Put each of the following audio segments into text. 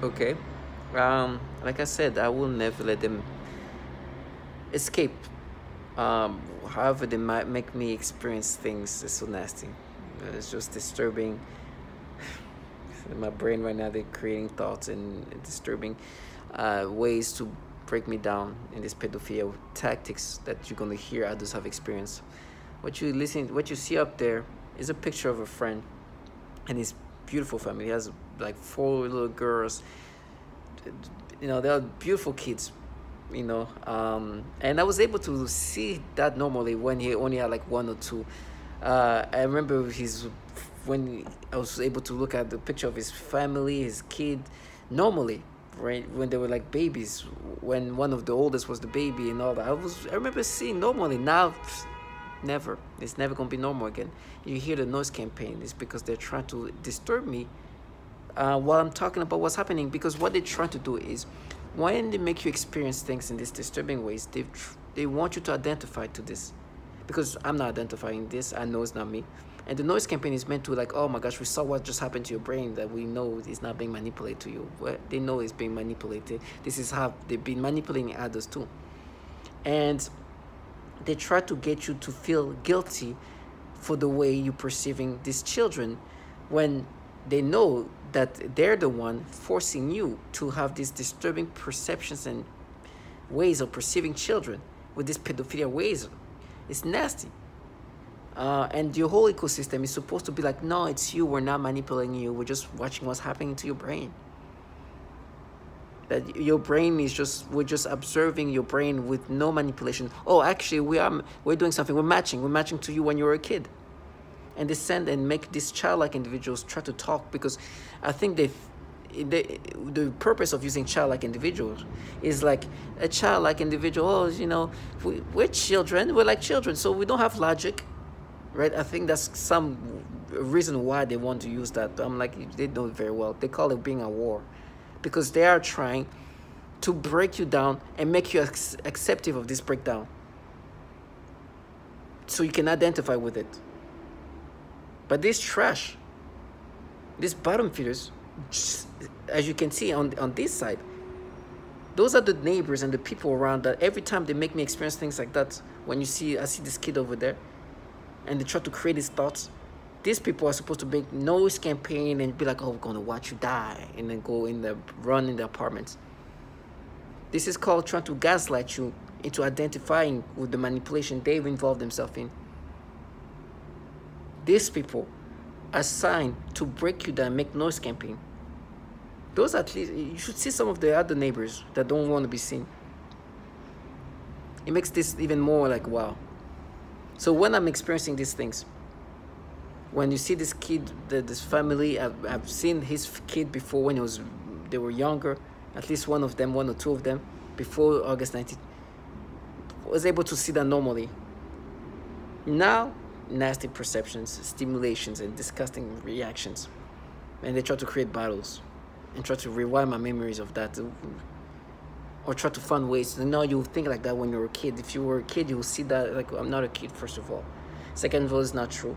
Okay. Um, like I said, I will never let them escape. Um, however, they might make me experience things that's so nasty. It's just disturbing. In my brain right now, they're creating thoughts and disturbing uh, ways to break me down in this pedophilia tactics that you're gonna hear others have experienced. What you listen, what you see up there is a picture of a friend and his beautiful family. He has like four little girls. You know, they're beautiful kids. You know, um, and I was able to see that normally when he only had like one or two. Uh, I remember his when I was able to look at the picture of his family, his kid, normally, right when they were like babies. When one of the oldest was the baby and all that, I was I remember seeing normally. Now, never. It's never gonna be normal again. You hear the noise campaign. It's because they're trying to disturb me uh, while I'm talking about what's happening because what they're trying to do is when they make you experience things in these disturbing ways, they, they want you to identify to this because I'm not identifying this. I know it's not me. And the noise campaign is meant to like, oh my gosh, we saw what just happened to your brain that we know is not being manipulated to you. Well, they know it's being manipulated. This is how they've been manipulating others too. And they try to get you to feel guilty for the way you're perceiving these children when they know that they're the one forcing you to have these disturbing perceptions and ways of perceiving children with these pedophilia ways. It's nasty. Uh, and your whole ecosystem is supposed to be like, no, it's you. We're not manipulating you. We're just watching what's happening to your brain. That your brain is just, we're just observing your brain with no manipulation. Oh, actually, we are, we're doing something. We're matching. We're matching to you when you were a kid and they send and make these childlike individuals try to talk because I think they the, the purpose of using childlike individuals is like a childlike individual oh you know we, we're children we're like children so we don't have logic right? I think that's some reason why they want to use that. I'm like they know it very well. They call it being a war because they are trying to break you down and make you acceptive of this breakdown. So you can identify with it but this trash, these bottom feeders, as you can see on, on this side, those are the neighbors and the people around that every time they make me experience things like that, when you see, I see this kid over there, and they try to create these thoughts, these people are supposed to make noise campaign and be like, oh, we're to watch you die, and then go in the, run in the apartments. This is called trying to gaslight you into identifying with the manipulation they've involved themselves in. These people assigned to break you down, make noise campaign. Those at least, you should see some of the other neighbors that don't want to be seen. It makes this even more like, wow. So when I'm experiencing these things, when you see this kid, the, this family, I've, I've seen his kid before when he was, they were younger, at least one of them, one or two of them, before August 19th, was able to see that normally. Now, nasty perceptions, stimulations, and disgusting reactions. And they try to create battles and try to rewind my memories of that. Or try to find ways. To, no, you think like that when you're a kid. If you were a kid, you will see that, like, I'm not a kid, first of all. Second of all, it's not true.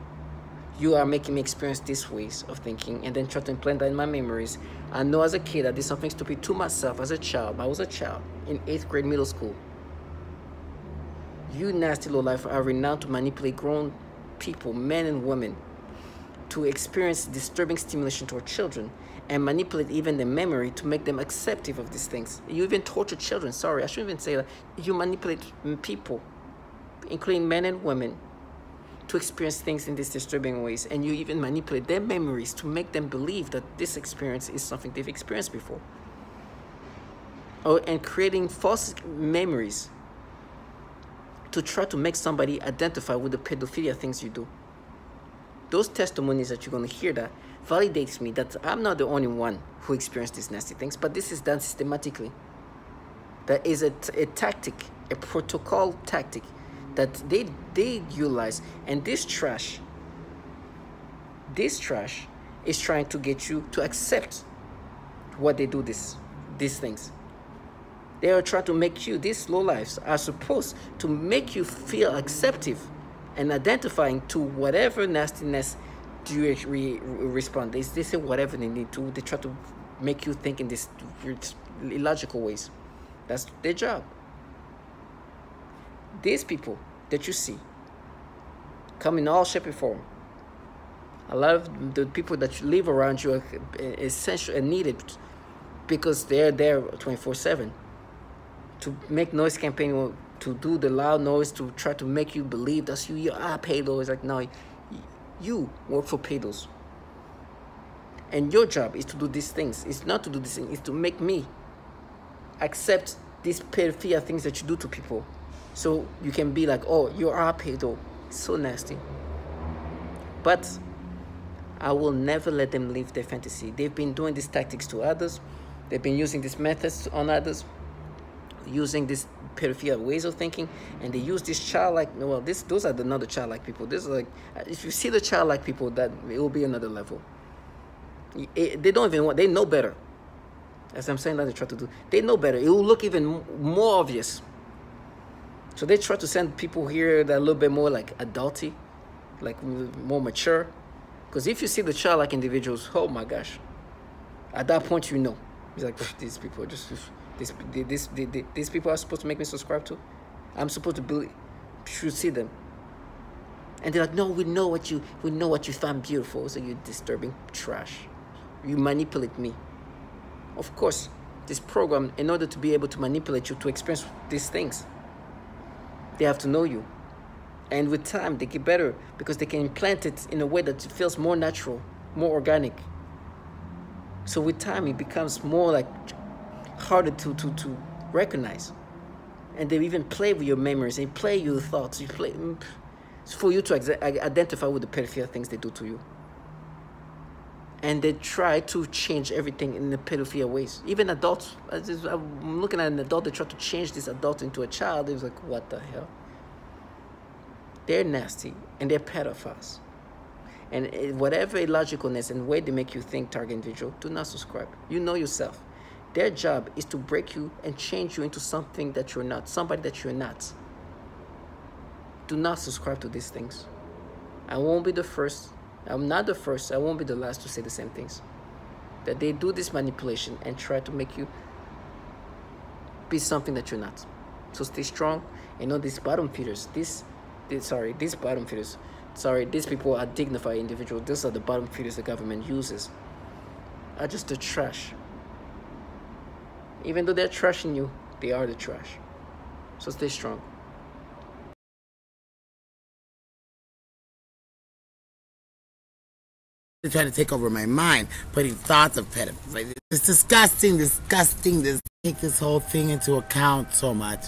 You are making me experience these ways of thinking and then try to implant that in my memories. I know as a kid I did something stupid to myself as a child. I was a child in eighth grade middle school. You nasty low life are renowned to manipulate grown people, men and women, to experience disturbing stimulation toward children and manipulate even the memory to make them acceptive of these things. You even torture children. Sorry, I shouldn't even say that. You manipulate people, including men and women, to experience things in these disturbing ways. And you even manipulate their memories to make them believe that this experience is something they've experienced before. Oh, and creating false memories to try to make somebody identify with the pedophilia things you do. Those testimonies that you're going to hear that validates me that I'm not the only one who experienced these nasty things, but this is done systematically. That is a, a tactic, a protocol tactic that they, they utilize. And this trash, this trash is trying to get you to accept what they do this, these things. They are trying to make you, these low lives are supposed to make you feel acceptive and identifying to whatever nastiness do you re respond. They, they say whatever they need to. They try to make you think in these illogical ways. That's their job. These people that you see come in all shape and form. A lot of the people that live around you are essential and needed because they're there 24 7 to make noise campaign to do the loud noise to try to make you believe that you, you are payload. It's like, no, you work for payloads. And your job is to do these things. It's not to do these things, it's to make me accept these pedophilia things that you do to people. So you can be like, oh, you are a pedo. So nasty. But I will never let them live their fantasy. They've been doing these tactics to others. They've been using these methods on others, using these pedophilia ways of thinking, and they use this childlike. Well, this those are the another childlike people. This is like uh, if you see the childlike people, that it will be another level. It, eh, they don't even want. They know better. As I'm saying that they try to do, they know better. It will look even more obvious. So they try to send people here that are a little bit more like adulty, like more mature. Because if you see the childlike individuals, oh my gosh, at that point you know. It's like these people just these these, people are supposed to make me subscribe to. I'm supposed to believe, should see them. And they're like, no, we know what you we know what you find beautiful. So you're disturbing trash. You manipulate me. Of course, this program, in order to be able to manipulate you to experience these things, they have to know you. And with time, they get better because they can implant it in a way that feels more natural, more organic. So with time, it becomes more like harder to, to, to recognize. And they even play with your memories, they play your thoughts. You play mm, it's for you to identify with the pedophilia things they do to you. And they try to change everything in the pedophilia ways. Even adults, I'm looking at an adult, they try to change this adult into a child. It was like, what the hell? They're nasty and they're pedophiles. And eh, whatever illogicalness and way they make you think, target individual, do not subscribe. You know yourself. Their job is to break you and change you into something that you're not, somebody that you're not. Do not subscribe to these things. I won't be the first. I'm not the first. I won't be the last to say the same things. That they do this manipulation and try to make you be something that you're not. So stay strong and know these bottom feeders, these, these sorry, these bottom feeders, sorry, these people are dignified individuals. These are the bottom feeders the government uses. Are just the trash. Even though they're trashing you, they are the trash. So stay strong. They're trying to take over my mind, putting thoughts of pedophilia. It's disgusting, disgusting. This take this whole thing into account so much.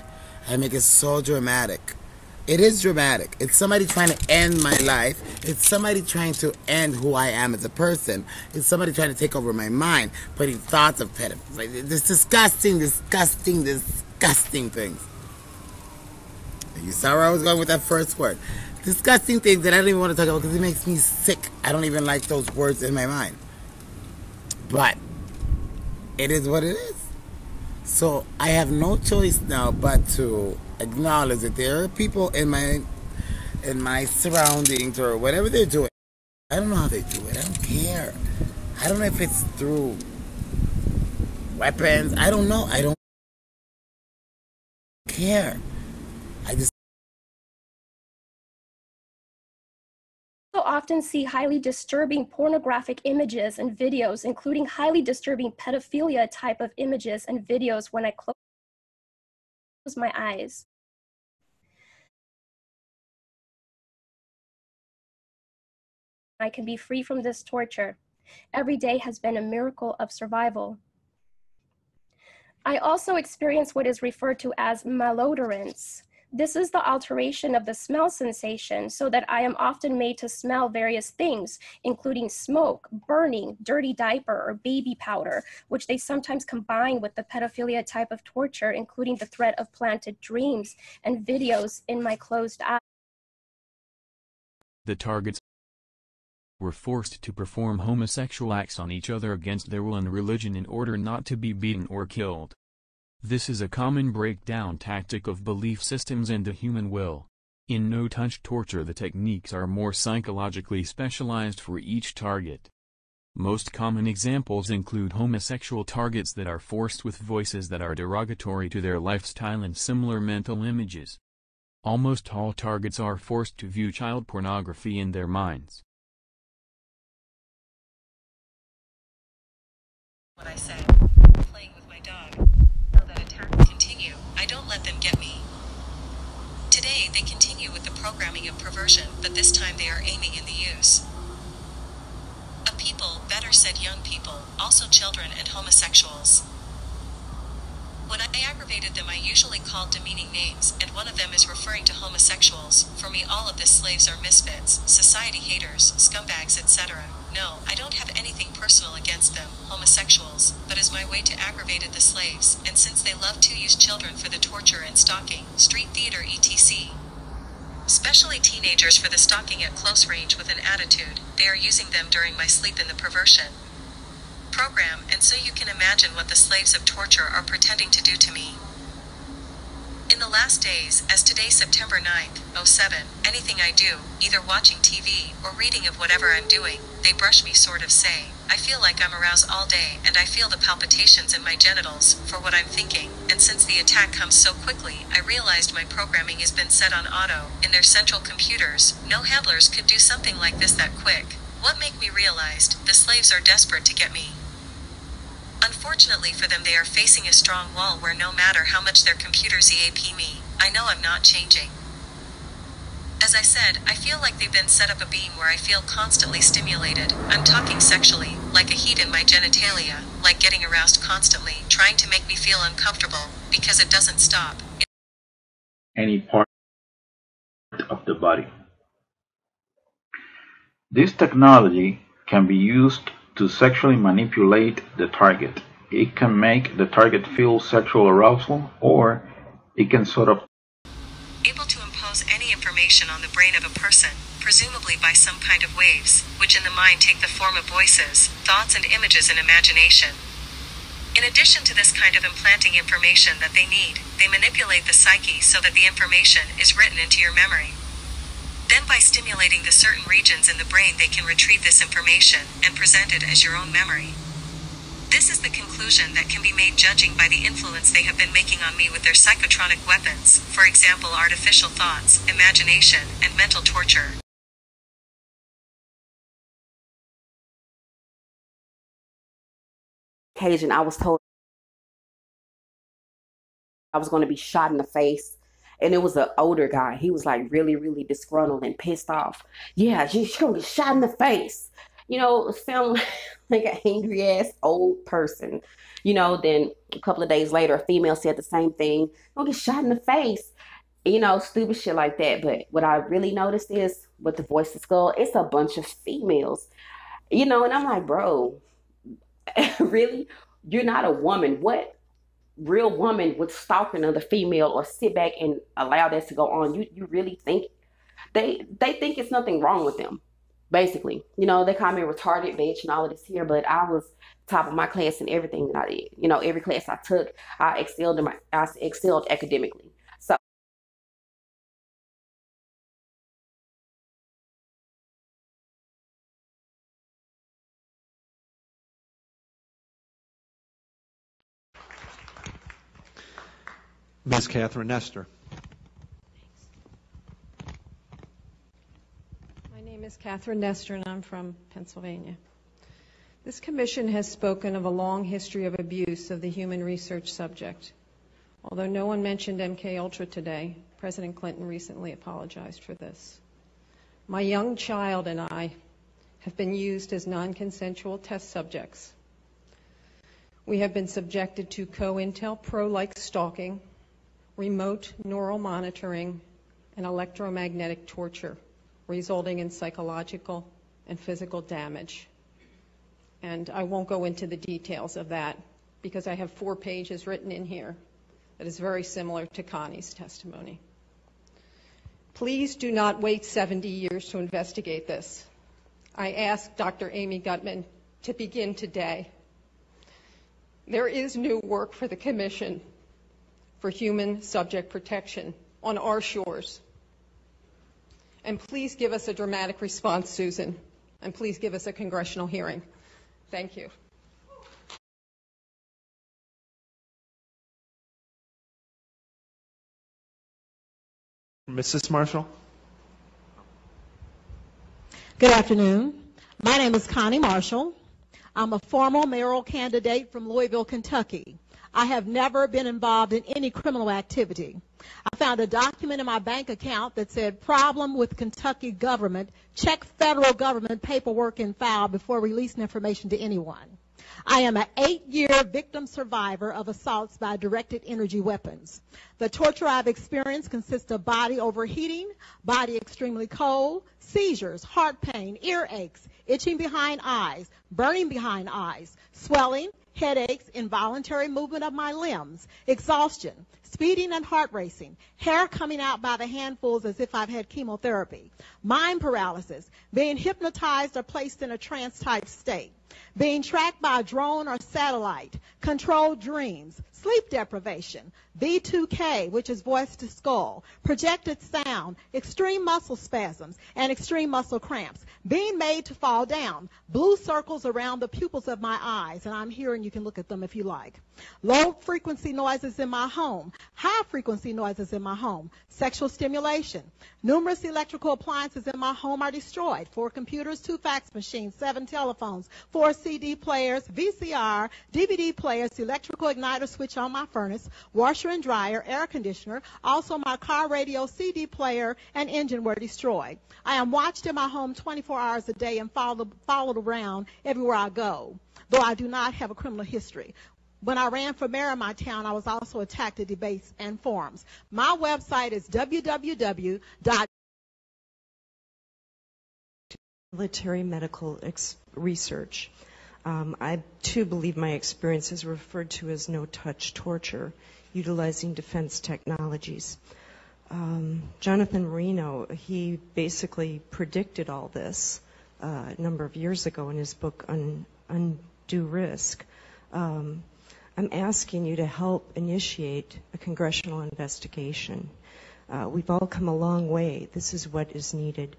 I make it so dramatic. It is dramatic. It's somebody trying to end my life. It's somebody trying to end who I am as a person. It's somebody trying to take over my mind, putting thoughts of pedophilia. This disgusting, disgusting, disgusting things. You saw where I was going with that first word. Disgusting things that I don't even want to talk about because it makes me sick. I don't even like those words in my mind. But it is what it is. So I have no choice now but to acknowledge that there are people in my in my surroundings or whatever they're doing. I don't know how they do it. I don't care. I don't know if it's through weapons. I don't know. I don't care. I just often see highly disturbing pornographic images and videos, including highly disturbing pedophilia type of images and videos when I close my eyes. I can be free from this torture. Every day has been a miracle of survival. I also experience what is referred to as malodorance. This is the alteration of the smell sensation so that I am often made to smell various things, including smoke, burning, dirty diaper, or baby powder, which they sometimes combine with the pedophilia type of torture, including the threat of planted dreams and videos in my closed eyes. The targets were forced to perform homosexual acts on each other against their will and religion in order not to be beaten or killed. This is a common breakdown tactic of belief systems and the human will. In no-touch torture the techniques are more psychologically specialized for each target. Most common examples include homosexual targets that are forced with voices that are derogatory to their lifestyle and similar mental images. Almost all targets are forced to view child pornography in their minds. What I say. Playing with my dog. Know that attacks continue. I don't let them get me. Today they continue with the programming of perversion, but this time they are aiming in the use. A people, better said young people, also children and homosexuals. When I aggravated them, I usually called demeaning names, and one of them is referring to homosexuals. For me, all of the slaves are misfits, society haters, scumbags, etc. No, I don't have anything personal against them, homosexuals, but as my way to aggravate the slaves, and since they love to use children for the torture and stalking, street theater, etc. Especially teenagers for the stalking at close range with an attitude, they are using them during my sleep in the perversion program, and so you can imagine what the slaves of torture are pretending to do to me. In the last days, as today September 9th, 07, anything I do, either watching TV or reading of whatever I'm doing, they brush me sort of say, I feel like I'm aroused all day and I feel the palpitations in my genitals for what I'm thinking, and since the attack comes so quickly, I realized my programming has been set on auto in their central computers. No handlers could do something like this that quick. What make me realized the slaves are desperate to get me. Unfortunately for them, they are facing a strong wall where no matter how much their computers EAP me, I know I'm not changing. As I said, I feel like they've been set up a beam where I feel constantly stimulated. I'm talking sexually, like a heat in my genitalia, like getting aroused constantly, trying to make me feel uncomfortable, because it doesn't stop. Any part of the body. This technology can be used to sexually manipulate the target. It can make the target feel sexual arousal or it can sort of able to impose any information on the brain of a person, presumably by some kind of waves, which in the mind take the form of voices, thoughts and images and imagination. In addition to this kind of implanting information that they need, they manipulate the psyche so that the information is written into your memory. Then by stimulating the certain regions in the brain they can retrieve this information and present it as your own memory. This is the conclusion that can be made judging by the influence they have been making on me with their psychotronic weapons, for example artificial thoughts, imagination, and mental torture. occasion I was told I was going to be shot in the face. And it was an older guy. He was like really, really disgruntled and pissed off. Yeah, she's to get shot in the face. You know, sound like an angry ass old person. You know, then a couple of days later, a female said the same thing. Don't get shot in the face. You know, stupid shit like that. But what I really noticed is with the voice of skull, it's a bunch of females. You know, and I'm like, bro, really? You're not a woman. What real woman would stalk another female or sit back and allow that to go on? You you really think they they think it's nothing wrong with them? Basically, you know, they call me retarded bitch and all of this here, but I was top of my class in everything that I did. You know, every class I took, I excelled in my I excelled academically. Ms. Catherine Nestor. My name is Catherine Nestor, and I'm from Pennsylvania. This commission has spoken of a long history of abuse of the human research subject. Although no one mentioned MK Ultra today, President Clinton recently apologized for this. My young child and I have been used as non-consensual test subjects. We have been subjected to COINTELPRO-like stalking, remote neural monitoring, and electromagnetic torture, resulting in psychological and physical damage. And I won't go into the details of that because I have four pages written in here that is very similar to Connie's testimony. Please do not wait 70 years to investigate this. I ask Dr. Amy Gutmann to begin today. There is new work for the Commission for Human Subject Protection on our shores. And please give us a dramatic response, Susan, and please give us a congressional hearing. Thank you. Mrs. Marshall? Good afternoon. My name is Connie Marshall. I'm a former mayoral candidate from Louisville, Kentucky. I have never been involved in any criminal activity. I found a document in my bank account that said problem with Kentucky government. Check federal government paperwork and file before releasing information to anyone. I am an eight-year victim survivor of assaults by directed energy weapons. The torture I've experienced consists of body overheating, body extremely cold, seizures, heart pain, earaches, itching behind eyes, burning behind eyes, swelling, headaches, involuntary movement of my limbs, exhaustion, speeding and heart racing, hair coming out by the handfuls as if I've had chemotherapy, mind paralysis, being hypnotized or placed in a trance type state, being tracked by a drone or satellite, controlled dreams, sleep deprivation, V2K, which is voice to skull, projected sound, extreme muscle spasms, and extreme muscle cramps, being made to fall down, blue circles around the pupils of my eyes, and I'm here and you can look at them if you like. Low frequency noises in my home, high frequency noises in my home, sexual stimulation. Numerous electrical appliances in my home are destroyed. Four computers, two fax machines, seven telephones, four CD players, VCR, DVD players, electrical igniter switch on my furnace, washer and dryer, air conditioner. Also my car radio, CD player, and engine were destroyed. I am watched in my home 24 hours a day and followed, followed around everywhere I go, though I do not have a criminal history. When I ran for mayor in my town, I was also attacked at debates and forums. My website is www. Military medical ex- research. Um, I too believe my experience is referred to as no touch torture, utilizing defense technologies. Um, Jonathan Moreno, he basically predicted all this uh, a number of years ago in his book Un- Undue Risk. Um, I'm asking you to help initiate a congressional investigation. Uh, we've all come a long way. This is what is needed.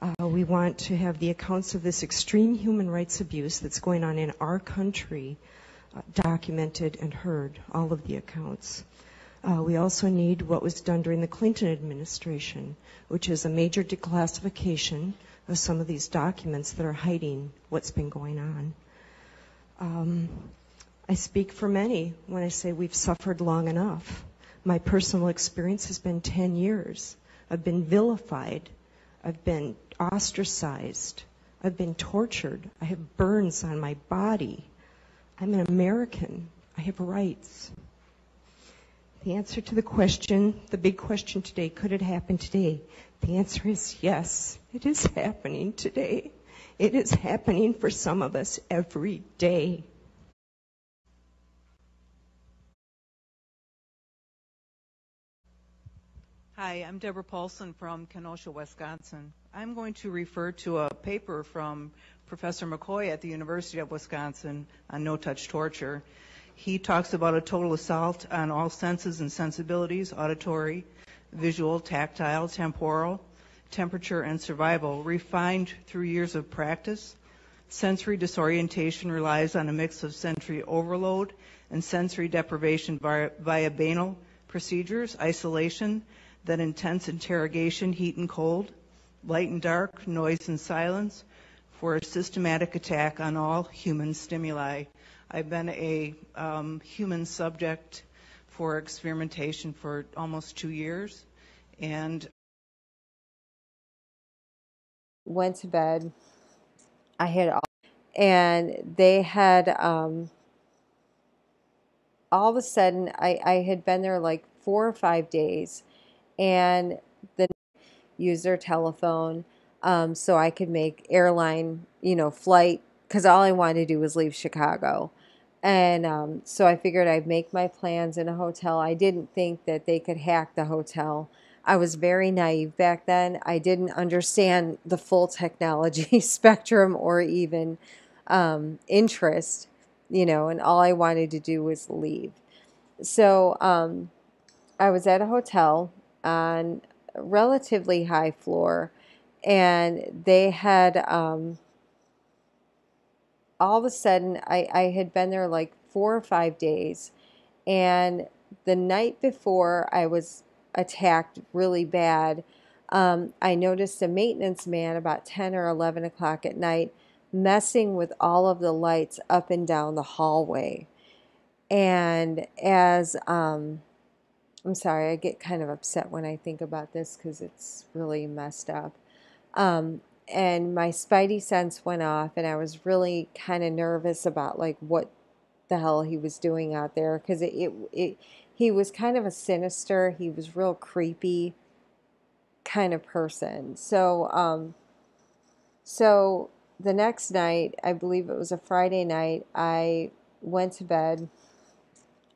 Uh, we want to have the accounts of this extreme human rights abuse that's going on in our country documented and heard, all of the accounts. Uh, we also need what was done during the Clinton administration, which is a major declassification of some of these documents that are hiding what's been going on. Um, I speak for many when I say we've suffered long enough. My personal experience has been 10 years. I've been vilified. I've been ostracized. I've been tortured. I have burns on my body. I'm an American. I have rights. The answer to the question, the big question today, could it happen today? The answer is yes, it is happening today. It is happening for some of us every day. Hi, I'm Deborah Paulson from Kenosha, Wisconsin. I'm going to refer to a paper from Professor McCoy at the University of Wisconsin on no touch torture. He talks about a total assault on all senses and sensibilities auditory, visual, tactile, temporal, temperature, and survival, refined through years of practice. Sensory disorientation relies on a mix of sensory overload and sensory deprivation via, via banal procedures, isolation, then intense interrogation, heat and cold, light and dark, noise and silence, for a systematic attack on all human stimuli. I've been a um, human subject for experimentation for almost two years, and went to bed. I had all, and they had um, all of a sudden I, I had been there like four or five days and then use their telephone um, so I could make airline, you know, flight because all I wanted to do was leave Chicago. And um, so I figured I'd make my plans in a hotel. I didn't think that they could hack the hotel. I was very naive back then. I didn't understand the full technology spectrum or even um, interest, you know, and all I wanted to do was leave. So um, I was at a hotel on a relatively high floor, and they had um, all of a sudden, I, I had been there like four or five days. And the night before I was attacked really bad, um, I noticed a maintenance man about 10 or 11 o'clock at night messing with all of the lights up and down the hallway. And as, um, I'm sorry, I get kind of upset when I think about this because it's really messed up. Um, and my spidey sense went off, and I was really kind of nervous about like what the hell he was doing out there because it, it, it he was kind of a sinister, he was real creepy kind of person. So, um, so the next night, I believe it was a Friday night, I went to bed.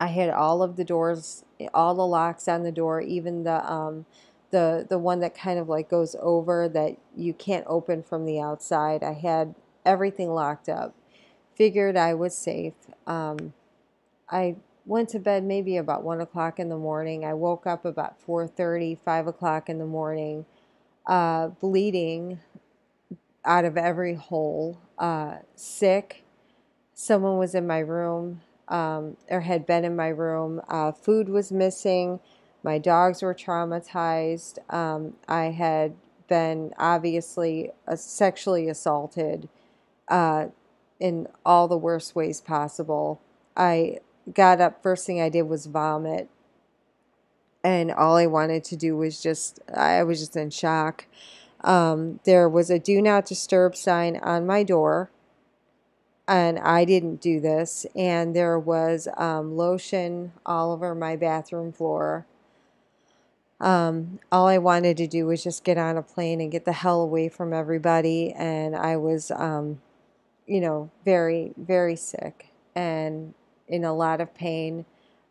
I had all of the doors, all the locks on the door, even the um, the the one that kind of like goes over that you can't open from the outside. I had everything locked up. Figured I was safe. Um, I went to bed maybe about one o'clock in the morning. I woke up about 4:30, 5 o'clock in the morning, uh, bleeding out of every hole, uh, sick. Someone was in my room um, or had been in my room. Uh, food was missing. My dogs were traumatized. Um, I had been obviously sexually assaulted uh, in all the worst ways possible. I got up, first thing I did was vomit. And all I wanted to do was just, I was just in shock. Um, there was a do not disturb sign on my door, and I didn't do this. And there was um, lotion all over my bathroom floor. Um, all I wanted to do was just get on a plane and get the hell away from everybody. And I was, um, you know, very, very sick and in a lot of pain.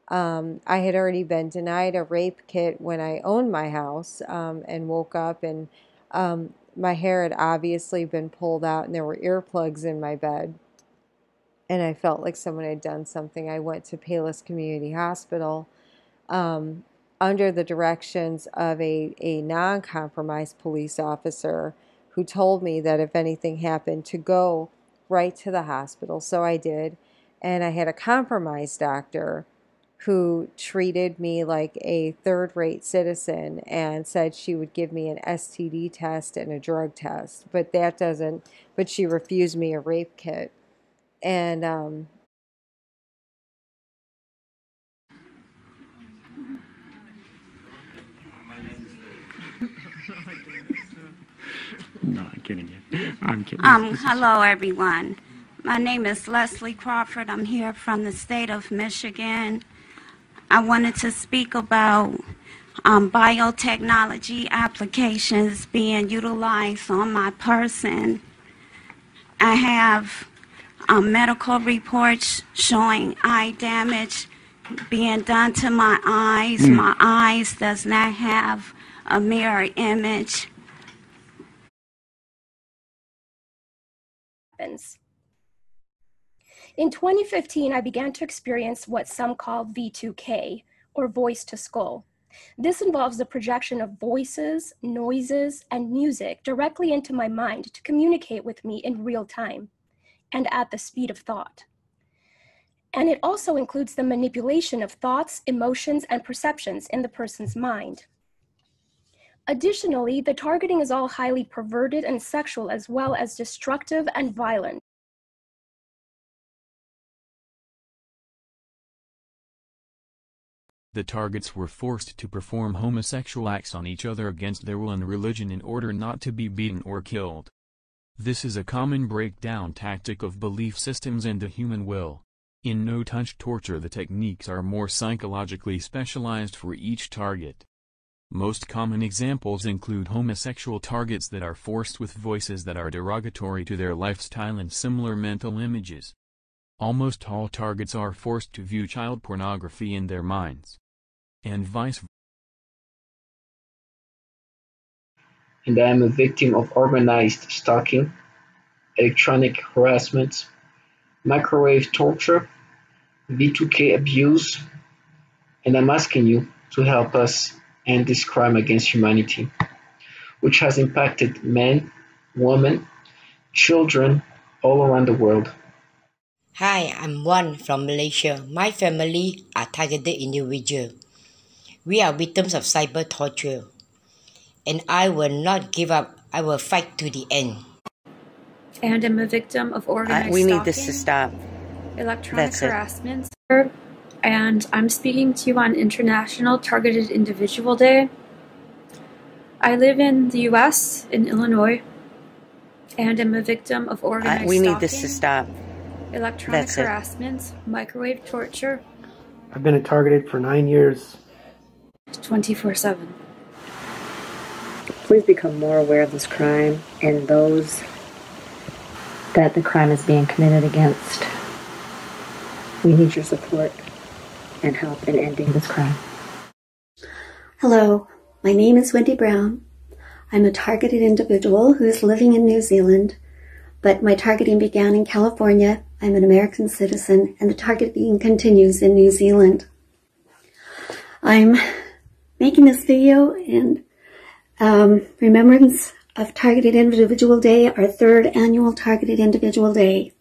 Um, I had already been denied a rape kit when I owned my house um, and woke up and um, my hair had obviously been pulled out and there were earplugs in my bed. And I felt like someone had done something. I went to Palos Community Hospital um, under the directions of a, a non compromised police officer who told me that if anything happened, to go right to the hospital. So I did. And I had a compromised doctor who treated me like a third rate citizen and said she would give me an STD test and a drug test. But that doesn't, but she refused me a rape kit. And, um, No, I'm kidding you. I'm kidding. Um, hello, everyone. My name is Leslie Crawford. I'm here from the state of Michigan. I wanted to speak about um, biotechnology applications being utilized on my person. I have um, medical reports showing eye damage being done to my eyes. Mm. My eyes does not have a mirror image. Happens. In 2015, I began to experience what some call V2K, or voice to skull. This involves the projection of voices, noises, and music directly into my mind to communicate with me in real time and at the speed of thought. And it also includes the manipulation of thoughts, emotions, and perceptions in the person's mind. Additionally, the targeting is all highly perverted and sexual as well as destructive and violent. The targets were forced to perform homosexual acts on each other against their will and religion in order not to be beaten or killed. This is a common breakdown tactic of belief systems and the human will. In no-touch torture the techniques are more psychologically specialized for each target. Most common examples include homosexual targets that are forced with voices that are derogatory to their lifestyle and similar mental images. Almost all targets are forced to view child pornography in their minds. And vice versa. and I am a victim of organized stalking, electronic harassment, microwave torture, V2K abuse, and I'm asking you to help us end this crime against humanity, which has impacted men, women, children all around the world. Hi, I'm Wan from Malaysia. My family are targeted individuals. We are victims of cyber torture. And I will not give up. I will fight to the end. And I'm a victim of uh, organized we need stalking, this to stop. electronic That's it. Harassment, and I'm speaking to you on International Targeted Individual Day. I live in the U.S. in Illinois, and I'm a victim of organized we need this to stop. electronic That's it. harassment, microwave torture, I've been targeted for nine years. 24/7. Please become more aware of this crime and those that the crime is being committed against. We need your support and help in ending this crime. Hello, my name is Wendy Brown. I'm a targeted individual who is living in New Zealand, but my targeting began in California. I'm an American citizen, and the targeting continues in New Zealand. I'm making this video in um, remembrance of Targeted Individual Day, our third annual Targeted Individual Day.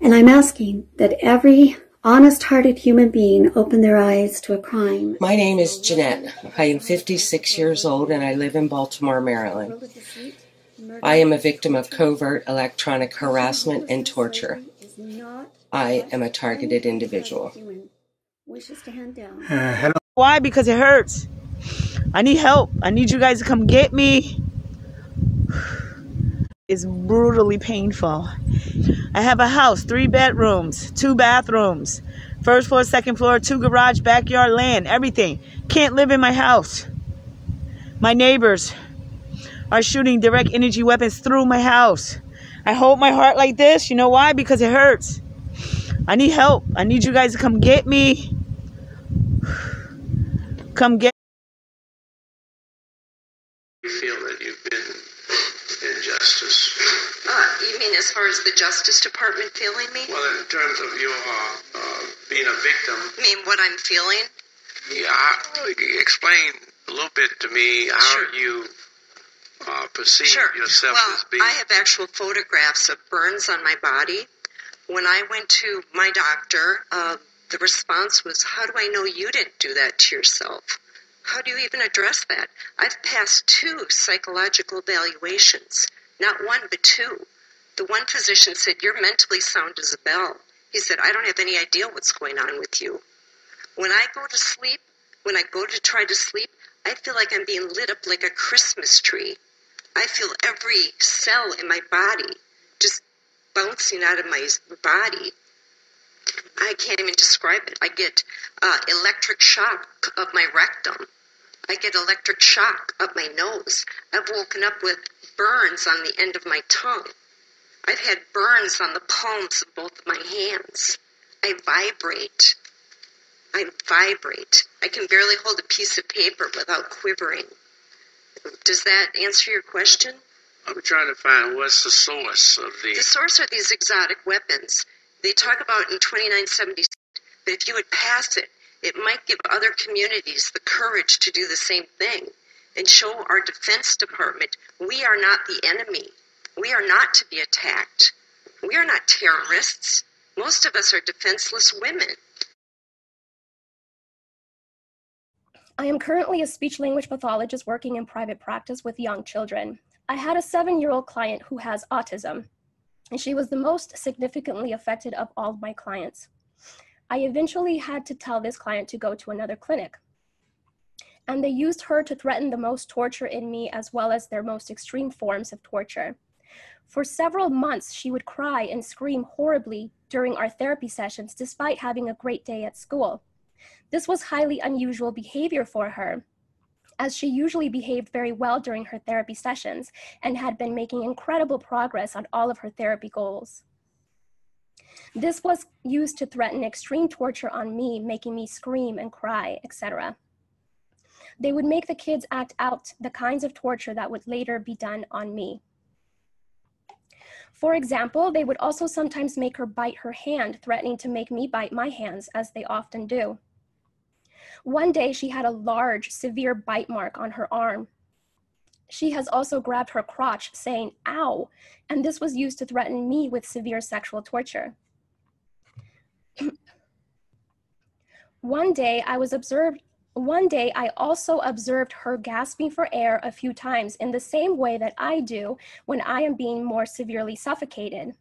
And I'm asking that every honest hearted human being open their eyes to a crime. My name is Jeanette. I am 56 years old and I live in Baltimore, Maryland. I am a victim of covert electronic harassment and torture. I am a targeted individual. Wishes to hand down. hello. Why? Because it hurts. I need help. I need you guys to come get me. It's brutally painful. I have a house, three bedrooms, two bathrooms, first floor, second floor, two garage, backyard, land, everything. Can't live in my house. My neighbors are shooting direct energy weapons through my house. I hold my heart like this. You know why? Because it hurts. I need help. I need you guys to come get me. Come get You feel as far as the Justice Department feeling me? Well, in terms of your uh, uh, being a victim, I mean, what I'm feeling? yeah, I- explain a little bit to me how you uh, perceive Sure. yourself well, as being. I have actual photographs of burns on my body. When I went to my doctor, uh, the response was, How do I know you didn't do that to yourself? How do you even address that? I've passed two psychological evaluations, not one, but two. The one physician said, You're mentally sound as a bell. He said, I don't have any idea what's going on with you. When I go to sleep, when I go to try to sleep, I feel like I'm being lit up like a Christmas tree. I feel every cell in my body just bouncing out of my body. I can't even describe it. I get uh, electric shock of my rectum. I get electric shock up my nose. I've woken up with burns on the end of my tongue. I've had burns on the palms of both of my hands. I vibrate. I vibrate. I can barely hold a piece of paper without quivering. Does that answer your question? I'm trying to find what's the source of the. The source are these exotic weapons. They talk about in 2976, but if you would pass it, it might give other communities the courage to do the same thing and show our Defense Department we are not the enemy. We are not to be attacked. We are not terrorists. Most of us are defenseless women. I am currently a speech language pathologist working in private practice with young children. I had a seven year old client who has autism, and she was the most significantly affected of all of my clients. I eventually had to tell this client to go to another clinic. And they used her to threaten the most torture in me as well as their most extreme forms of torture. For several months, she would cry and scream horribly during our therapy sessions despite having a great day at school. This was highly unusual behavior for her, as she usually behaved very well during her therapy sessions and had been making incredible progress on all of her therapy goals. This was used to threaten extreme torture on me, making me scream and cry, etc. They would make the kids act out the kinds of torture that would later be done on me. For example, they would also sometimes make her bite her hand, threatening to make me bite my hands, as they often do. One day, she had a large, severe bite mark on her arm. She has also grabbed her crotch, saying, ow, and this was used to threaten me with severe sexual torture. One day, I was observed one day I also observed her gasping for air a few times in the same way that I do when I am being more severely suffocated.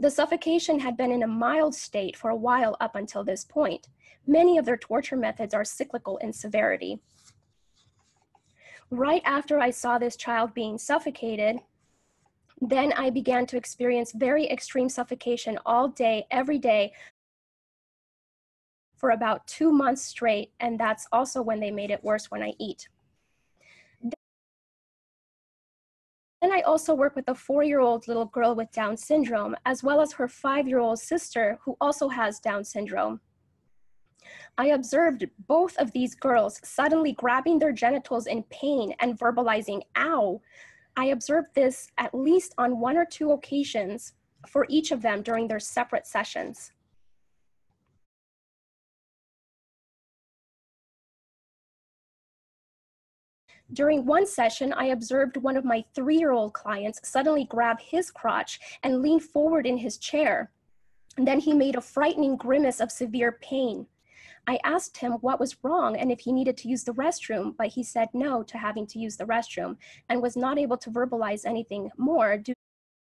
The suffocation had been in a mild state for a while up until this point. Many of their torture methods are cyclical in severity. Right after I saw this child being suffocated, then I began to experience very extreme suffocation all day, every day, for about two months straight, and that's also when they made it worse when I eat. Then I also work with a four-year-old little girl with Down syndrome, as well as her five-year-old sister who also has Down syndrome. I observed both of these girls suddenly grabbing their genitals in pain and verbalizing, ow. I observed this at least on one or two occasions for each of them during their separate sessions. During one session, I observed one of my three-year-old clients suddenly grab his crotch and lean forward in his chair. And then he made a frightening grimace of severe pain. I asked him what was wrong and if he needed to use the restroom, but he said no to having to use the restroom and was not able to verbalize anything more due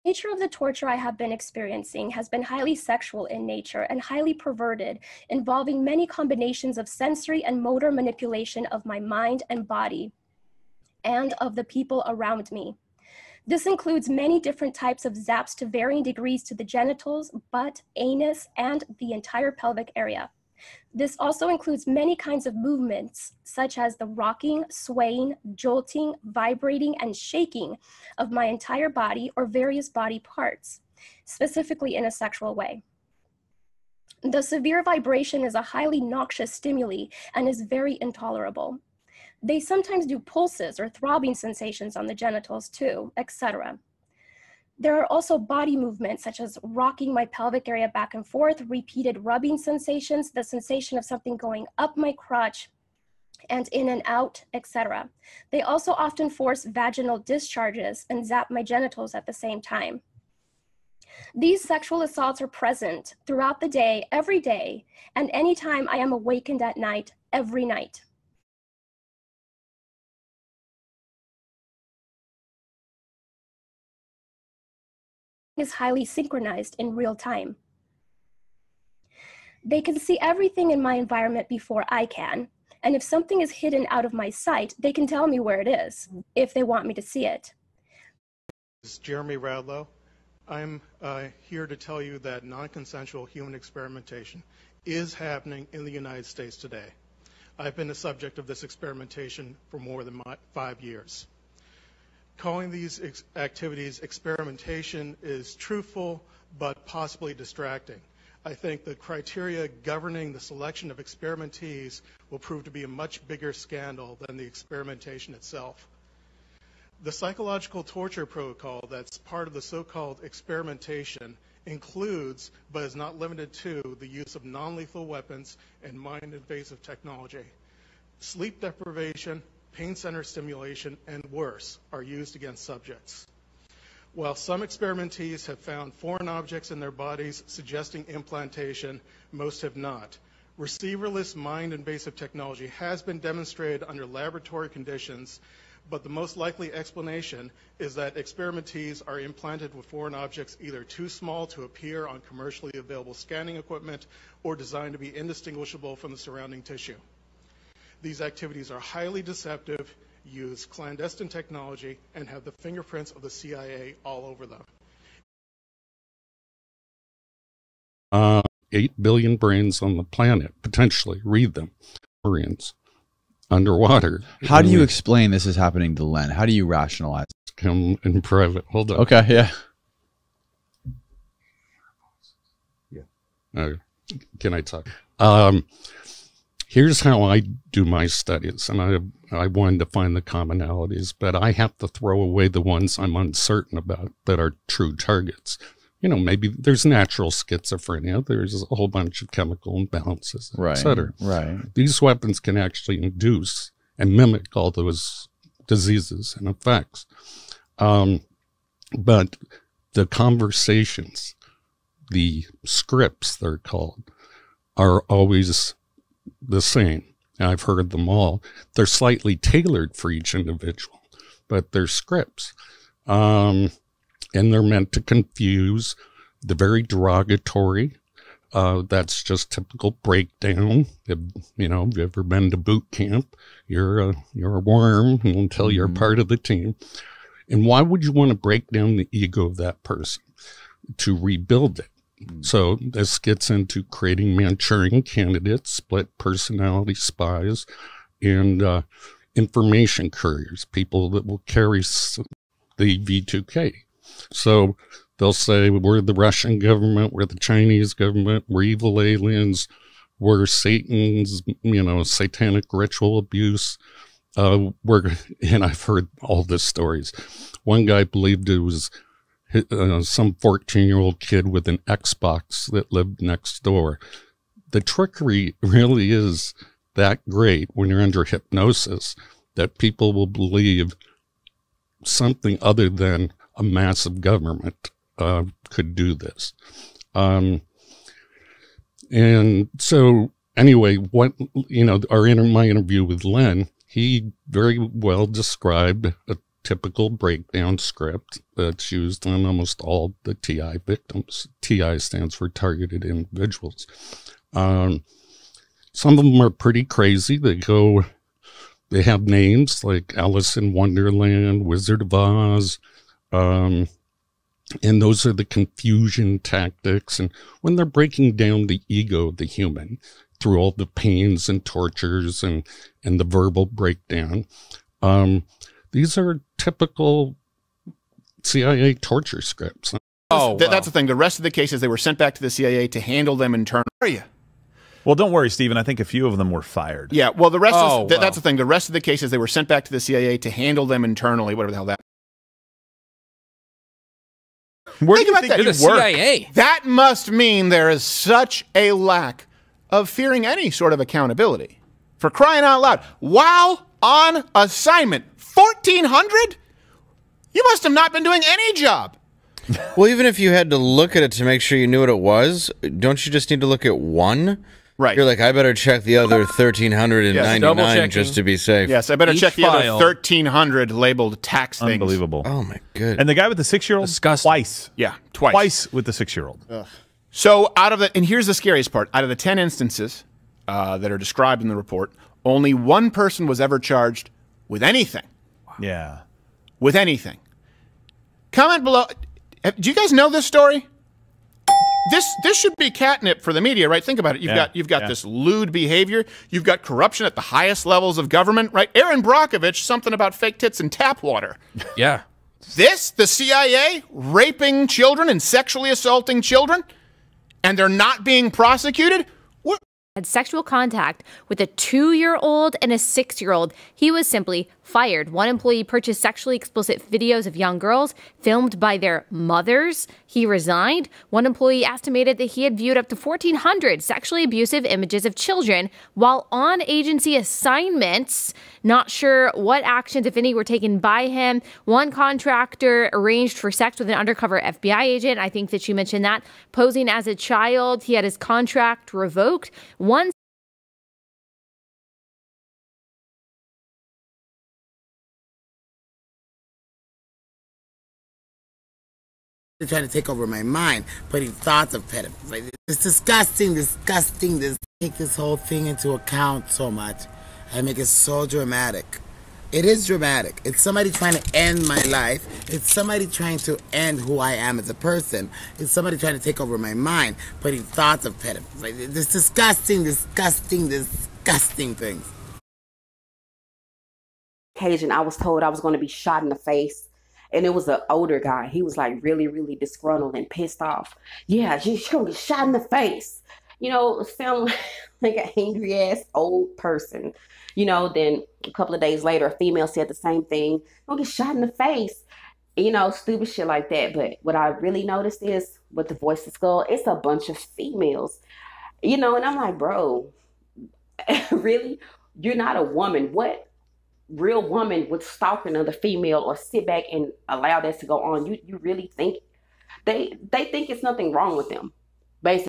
the nature of the torture I have been experiencing has been highly sexual in nature and highly perverted, involving many combinations of sensory and motor manipulation of my mind and body and of the people around me. This includes many different types of zaps to varying degrees to the genitals, butt, anus, and the entire pelvic area. This also includes many kinds of movements, such as the rocking, swaying, jolting, vibrating, and shaking of my entire body or various body parts, specifically in a sexual way. The severe vibration is a highly noxious stimuli and is very intolerable. They sometimes do pulses or throbbing sensations on the genitals too, etc. There are also body movements such as rocking my pelvic area back and forth, repeated rubbing sensations, the sensation of something going up my crotch and in and out, etc. They also often force vaginal discharges and zap my genitals at the same time. These sexual assaults are present throughout the day, every day, and anytime I am awakened at night, every night. Is highly synchronized in real time. They can see everything in my environment before I can, and if something is hidden out of my sight, they can tell me where it is, if they want me to see it. This is Jeremy Radlow. I'm uh, here to tell you that non-consensual human experimentation is happening in the United States today. I've been the subject of this experimentation for more than my, five years calling these activities experimentation is truthful but possibly distracting. I think the criteria governing the selection of experimentees will prove to be a much bigger scandal than the experimentation itself. The psychological torture protocol that's part of the so called experimentation includes, but is not limited to, the use of non lethal weapons and mind invasive technology. Sleep deprivation, pain center stimulation, and worse, are used against subjects. While some experimentees have found foreign objects in their bodies suggesting implantation, most have not. Receiverless mind invasive technology has been demonstrated under laboratory conditions, but the most likely explanation is that experimentees are implanted with foreign objects either too small to appear on commercially available scanning equipment or designed to be indistinguishable from the surrounding tissue. These activities are highly deceptive, use clandestine technology, and have the fingerprints of the CIA all over them. Uh, 8 billion brains on the planet, potentially. Read them. Marines. Underwater. How do you explain this is happening to Len? How do you rationalize it? Come in private. Hold on. Okay, yeah. Yeah. Uh, can I talk? Um, here's how I do my studies, and I I wanted to find the commonalities, but I have to throw away the ones I'm uncertain about that are true targets. You know, maybe there's natural schizophrenia, there's a whole bunch of chemical imbalances, right, et cetera. Right. These weapons can actually induce and mimic all those diseases and effects. Um, but the conversations, the scripts, they're called, are always the same. I've heard them all. They're slightly tailored for each individual, but they're scripts. Um, and they're meant to confuse the very derogatory. Uh, that's just typical breakdown. If, you know, if you've ever been to boot camp, you're a, you're a worm until mm-hmm. you're part of the team. And why would you want to break down the ego of that person? To rebuild it. Mm-hmm. So this gets into creating Manchurian candidates, split personality spies, and uh, information couriers, people that will carry the V2K. So they'll say, we're the Russian government, we're the Chinese government, we're evil aliens, we're Satan's, you know, satanic ritual abuse. Uh, we're, and I've heard all these stories. One guy believed it was uh, some 14 year old kid with an Xbox that lived next door. The trickery really is that great when you're under hypnosis that people will believe something other than a massive government uh, could do this. Um, and so, anyway, what you know, our inter- my interview with Len, he very well described a typical breakdown script that's used on almost all the TI victims. TI stands for targeted individuals. Um, some of them are pretty crazy. They go, they have names like Alice in Wonderland, Wizard of Oz, um, and those are the confusion tactics. And when they're breaking down the ego of the human through all the pains and tortures and, and the verbal breakdown, um, these are typical CIA torture scripts. Oh, wow. that's the thing. The rest of the cases, they were sent back to the CIA to handle them internally. Are you? Well, don't worry, Stephen. I think a few of them were fired. Yeah. Well, the rest. Oh, th- wow. That's the thing. The rest of the cases, they were sent back to the CIA to handle them internally. Whatever the hell that. Where Think do you think that. you the work? CIA. That must mean there is such a lack of fearing any sort of accountability. For crying out loud, while on assignment, fourteen hundred. You must have not been doing any job. well, even if you had to look at it to make sure you knew what it was, don't you just need to look at one? Right. You're like, I better check the other 1,399 yes, just to be safe. Yes, I better check the other 1,300 labeled tax things. Unbelievable. Oh, my good. And the guy with the six year old? Twice. Yeah, twice. Twice with the six year old. So, out of the, and here's the scariest part out of the 10 instances uh, that are described in the report, only one person was ever charged with anything. Yeah. With anything. Comment below. Do you guys know this story? This this should be catnip for the media, right? Think about it. You've yeah, got you've got yeah. this lewd behavior. You've got corruption at the highest levels of government, right? Erin Brockovich, something about fake tits and tap water. Yeah. This, the CIA raping children and sexually assaulting children, and they're not being prosecuted? Had sexual contact with a two year old and a six year old. He was simply fired. One employee purchased sexually explicit videos of young girls filmed by their mothers. He resigned. One employee estimated that he had viewed up to 1,400 sexually abusive images of children while on agency assignments. Not sure what actions, if any, were taken by him. One contractor arranged for sex with an undercover FBI agent. I think that you mentioned that. Posing as a child, he had his contract revoked. One Trying to take over my mind, putting thoughts of pedophilia. It's disgusting, disgusting. This take this whole thing into account so much. I make it so dramatic. It is dramatic. It's somebody trying to end my life. It's somebody trying to end who I am as a person. It's somebody trying to take over my mind, putting thoughts of pedophilia. This disgusting, disgusting, disgusting things. Occasion, I was told I was going to be shot in the face and it was an older guy. He was like really, really disgruntled and pissed off. Yeah, she's gonna get shot in the face. You know, sound like an angry ass old person. You know, then a couple of days later, a female said the same thing. Gonna get shot in the face. You know, stupid shit like that. But what I really noticed is with the voice of skull, it's a bunch of females. You know, and I'm like, bro, really? You're not a woman. What real woman would stalk another female or sit back and allow that to go on. You you really think they they think it's nothing wrong with them, basically.